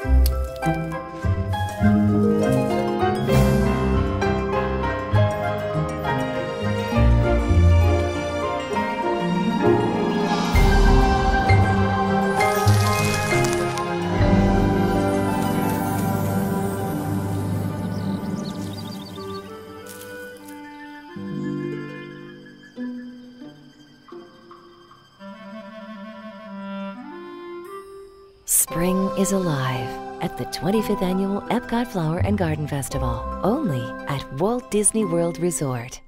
Thank mm -hmm. you. Spring is alive at the 25th annual Epcot Flower and Garden Festival, only at Walt Disney World Resort.